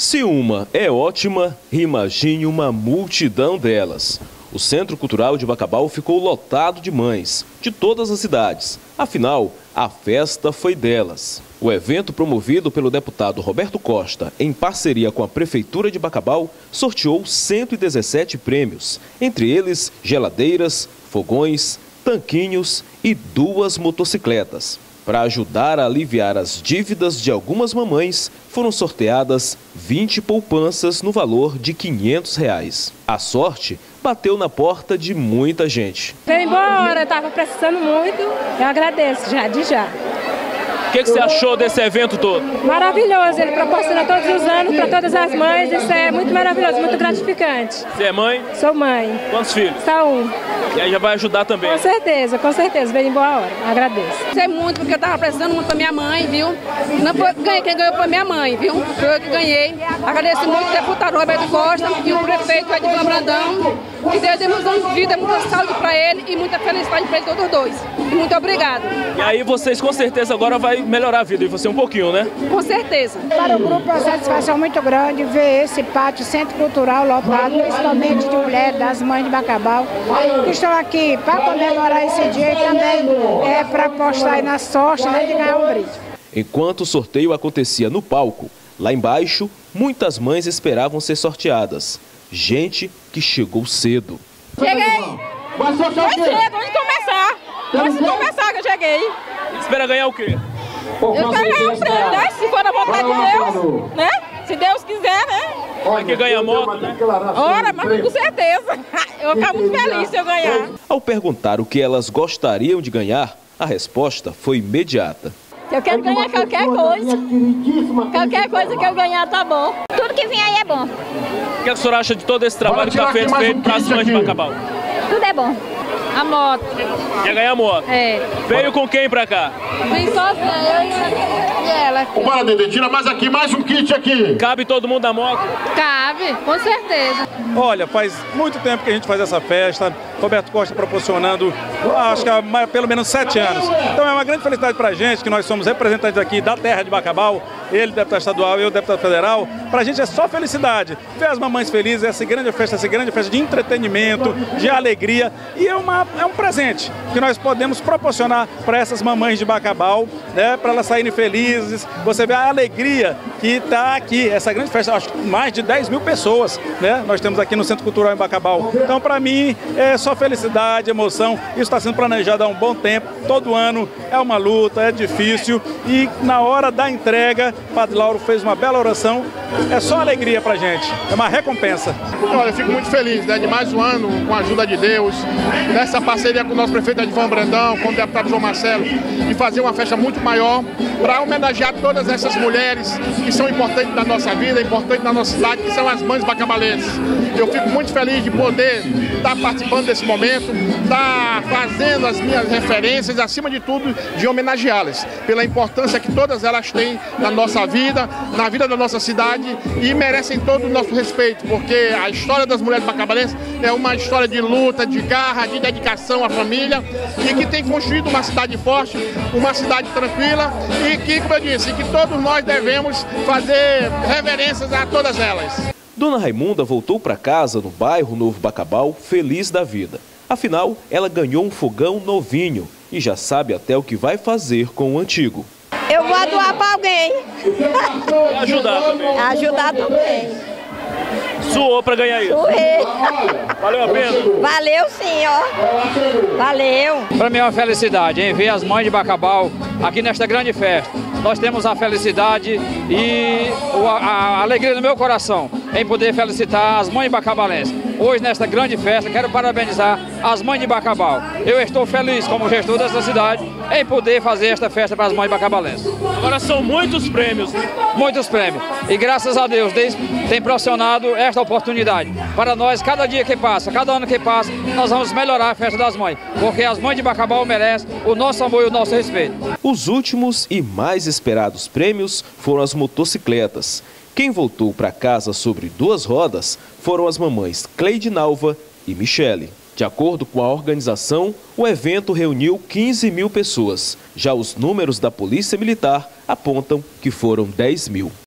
Se uma é ótima, imagine uma multidão delas. O Centro Cultural de Bacabal ficou lotado de mães, de todas as cidades. Afinal, a festa foi delas. O evento, promovido pelo deputado Roberto Costa, em parceria com a Prefeitura de Bacabal, sorteou 117 prêmios, entre eles geladeiras, fogões, tanquinhos e duas motocicletas. Para ajudar a aliviar as dívidas de algumas mamães, foram sorteadas 20 poupanças no valor de 500 reais. A sorte bateu na porta de muita gente. Veio embora, estava precisando muito. Eu agradeço já, de já. O que, que, você achou desse evento todo? Maravilhoso, ele proporciona todos os anos para todas as mães, isso é muito maravilhoso, muito gratificante. Você é mãe? Sou mãe. Quantos filhos? Só um. E aí já vai ajudar também? Com certeza, com certeza, veio em boa hora, agradeço. Sei muito, porque eu estava precisando muito para minha mãe, viu? Não foi, ganhei, quem ganhou foi minha mãe, viu? Foi eu que ganhei. Agradeço muito o deputado Roberto Costa e o prefeito Edvan Brandão, que Deus dê muita vida, muita saúde para ele e muita felicidade para todos dois. E muito obrigado. E aí vocês com certeza agora vai melhorar a vida de você um pouquinho, né? Com certeza. Para o grupo é uma satisfação muito grande ver esse pátio Centro Cultural lotado, principalmente de mulheres, das mães de Bacabal, que estão aqui para comemorar esse dia e também é, para apostar aí na sorte né, de ganhar um brinde. Enquanto o sorteio acontecia no palco, lá embaixo, muitas mães esperavam ser sorteadas. Gente que chegou cedo. Cheguei! Foi cedo, antes de começar. Antes de começar que eu cheguei. Espera ganhar o quê? Eu quero ganhar um prêmio, né? Se for a vontade de Deus, né? Se Deus quiser, né? Vai que ganha moto, né? Ora, mas com certeza. Eu vou ficar muito feliz se eu ganhar. Ao perguntar o que elas gostariam de ganhar, a resposta foi imediata. Eu quero ganhar qualquer coisa. Qualquer coisa que eu ganhar tá bom. Tudo que vem aí é bom. O que a senhora acha de todo esse trabalho que está feito, feito para as mães de Bacabal? Tudo é bom. A moto. Quer ganhar moto? É. Veio com quem pra cá? Vem sozinha, eu e ela. Bora, Dede, tira mais aqui, mais um kit aqui. Cabe todo mundo na moto? Cabe, com certeza. Olha, faz muito tempo que a gente faz essa festa. Roberto Costa proporcionando, acho que há pelo menos sete anos. Então é uma grande felicidade pra gente, que nós somos representantes aqui da terra de Bacabal, ele, deputado estadual, eu, deputado federal. Pra gente é só felicidade. Ver as mamães felizes, essa grande festa, essa grande festa de entretenimento, de alegria. E é, uma, é um presente que nós podemos proporcionar para essas mamães de Bacabal, né? Para elas saírem felizes. Você vê a alegria que está aqui, essa grande festa, acho que mais de 10 mil pessoas, né? Nós temos aqui no Centro Cultural em Bacabal. Então, para mim, é só felicidade, emoção. Isso está sendo planejado há um bom tempo. Todo ano é uma luta, é difícil. E na hora da entrega, Padre Lauro fez uma bela oração. É só alegria pra gente, é uma recompensa. Olha, eu fico muito feliz né, de mais um ano, com a ajuda de Deus, dessa parceria com o nosso prefeito Edvan Brandão, com o deputado João Marcelo, de fazer uma festa muito maior para homenagear todas essas mulheres que são importantes na nossa vida, importantes na nossa cidade, que são as mães bacabalenses. Eu fico muito feliz de poder estar participando desse momento, estar fazendo as minhas referências, acima de tudo, de homenageá-las, pela importância que todas elas têm na nossa vida, na vida da nossa cidade e merecem todo o nosso respeito, porque a história das mulheres bacabalenses é uma história de luta, de garra, de dedicação à família e que tem construído uma cidade forte, uma cidade tranquila e que, como eu disse, que todos nós devemos fazer reverências a todas elas. Dona Raimunda voltou para casa no bairro Novo Bacabal feliz da vida. Afinal, ela ganhou um fogão novinho e já sabe até o que vai fazer com o antigo. Eu vou doar para alguém. Ajudar também. Ajudar também. Suou para ganhar isso. Suei. Valeu a pena? Valeu sim, ó. Valeu. Para mim é uma felicidade em ver as mães de Bacabal aqui nesta grande festa. Nós temos a felicidade e a alegria no meu coração em poder felicitar as mães bacabalenses. Hoje, nesta grande festa, quero parabenizar as mães de Bacabal. Eu estou feliz, como gestor dessa cidade, em poder fazer esta festa para as mães bacabalenses. Agora são muitos prêmios. Muitos prêmios. E graças a Deus, Deus tem proporcionado esta oportunidade. Para nós, cada dia que passa, cada ano que passa, nós vamos melhorar a festa das mães. Porque as mães de Bacabal merecem o nosso amor e o nosso respeito. Os últimos e mais esperados prêmios foram as motocicletas. Quem voltou para casa sobre duas rodas foram as mamães Cleide Nalva e Michele. De acordo com a organização, o evento reuniu 15 mil pessoas. Já os números da Polícia Militar apontam que foram 10 mil.